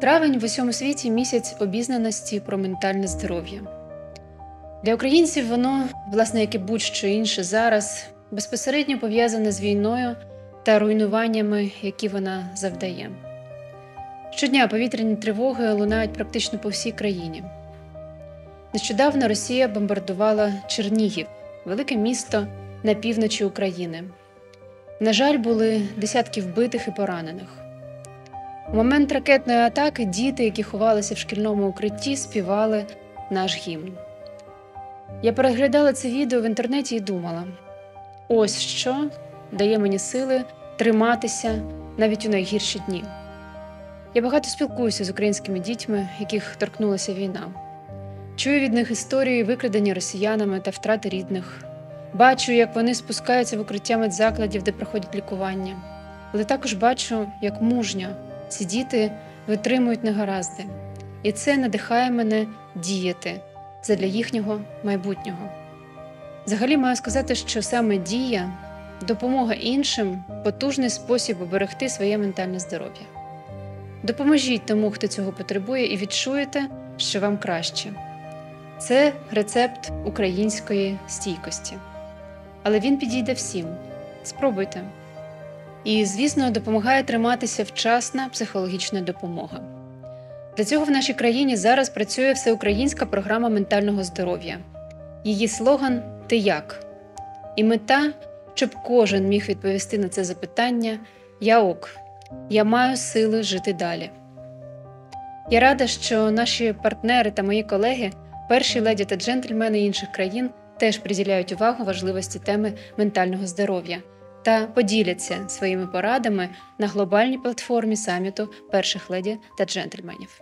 Травень в усьому світі місяць обізнаності про ментальне здоров'я. Для українців воно, власне, як і будь-що інше зараз, безпосередньо пов'язане з війною та руйнуваннями, які вона завдає. Щодня повітряні тривоги лунають практично по всій країні. Нещодавно Росія бомбардувала Чернігів, велике місто на півночі України. На жаль, були десятки вбитих і поранених. У момент ракетної атаки діти, які ховалися в шкільному укритті, співали наш гімн. Я переглядала це відео в інтернеті і думала: ось що дає мені сили триматися навіть у найгірші дні. Я багато спілкуюся з українськими дітьми, яких торкнулася війна. Чую від них історії викрадення росіянами та втрати рідних. Бачу, як вони спускаються в укриття медзакладів, де проходять лікування. Але також бачу, як мужньо ці діти витримують негаразди. І це надихає мене діяти задля їхнього майбутнього. Взагалі маю сказати, що саме дія, допомога іншим потужний спосіб оберегти своє ментальне здоров'я. Допоможіть тому, хто цього потребує, і відчуєте, що вам краще. Це рецепт української стійкості. Але він підійде всім. Спробуйте. І, звісно, допомагає триматися вчасна психологічна допомога. Для цього в нашій країні зараз працює всеукраїнська програма ментального здоров'я. Її слоган Ти як? І мета, щоб кожен міг відповісти на це запитання Я ок, я маю сили жити далі. Я рада, що наші партнери та мої колеги, перші леді та джентльмени інших країн, теж приділяють увагу важливості теми ментального здоров'я та поділяться своїми порадами на глобальній платформі саміту перших леді та джентльменів.